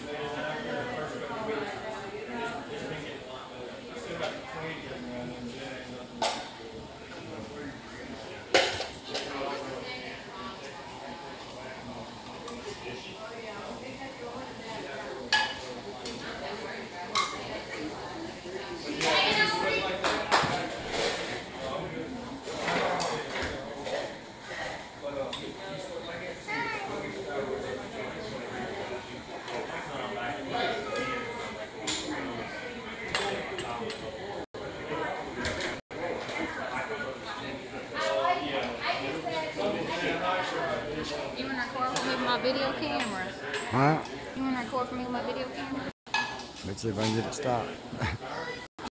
Amen. You want to record for me with my video camera? Huh? You want to record for me with my video camera? Let's see if I can get it stopped.